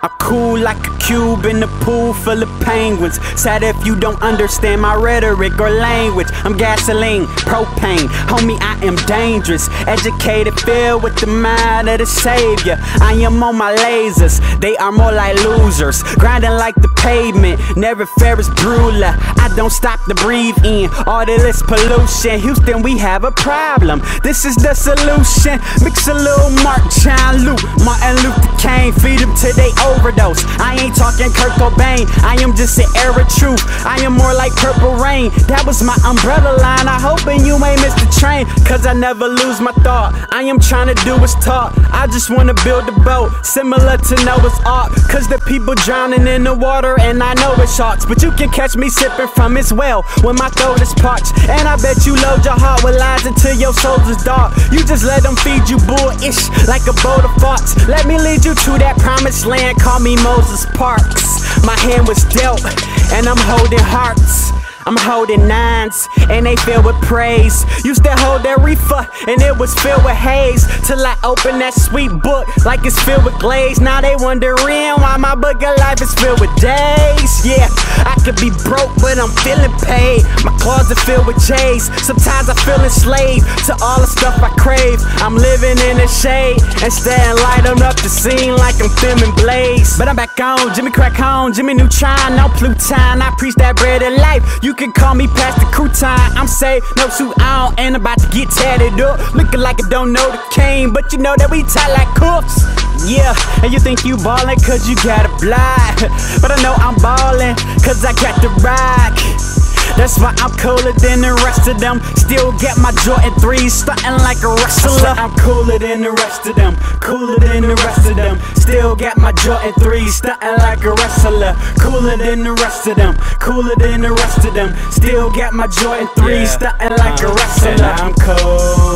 I'm cool like a cube in the pool full of penguins. Sad if you don't understand my rhetoric or language. I'm gasoline, propane, homie, I am dangerous. Educated, filled with the mind of the savior. I am on my lasers, they are more like losers. Grinding like the pavement, never Ferris Bueller. I don't stop to breathe in all this pollution. Houston, we have a problem. This is the solution. Mix a little Mark John Luke, Martin Luther King, feed them till they overdose. I ain't talking Kurt Cobain, I am just the air of truth. I am more like purple rain. That was my umbrella line. I hoping you ain't missed the train, cause I never lose my thought. I am trying to do what's taught. I just wanna build a boat, similar to Noah's Ark. Cause the people drowning in the water, and I know it's sharks. But you can catch me sipping from its well when my throat is parched. And I bet you load your heart with lies until your soul is dark. You just let them feed you bullish like a boat of farts. Let me lead you to that promised land. Call me Moses Parks. My hand was dealt, and I'm holding hearts. I'm holding nines, and they filled with praise. Used to hold that reefer, and it was filled with haze. Till I opened that sweet book, like it's filled with glaze. Now they wondering why my book of life is filled with days. Yeah, I could be broke, but I'm feeling paid. My closet filled with J's. Sometimes I feel enslaved to all the stuff I crave. I'm living in the shade and staying lighting up the scene like I'm filming Blaze. But I'm back on, Jimmy Crack on, Jimmy Neutron, no Pluton. I preach that bread of life. You can call me Pastor Crouton. I'm say no suit on and about to get tatted up. Looking like I don't know the cane, but you know that we tie like cuffs. Yeah, and you think you ballin' cause you got a blind. But I know I'm ballin' cause I got the rock. That's why I'm cooler than the rest of them. Still get my Jordan 3s, stuntin' like a wrestler. I'm cooler than the rest of them, cooler than the rest of them. Still got my Jordan 3s, stuntin' like a wrestler. Cooler than the rest of them, cooler than the rest of them. Still got my Jordan 3s, stuntin' like a uh, wrestler. And I'm cool,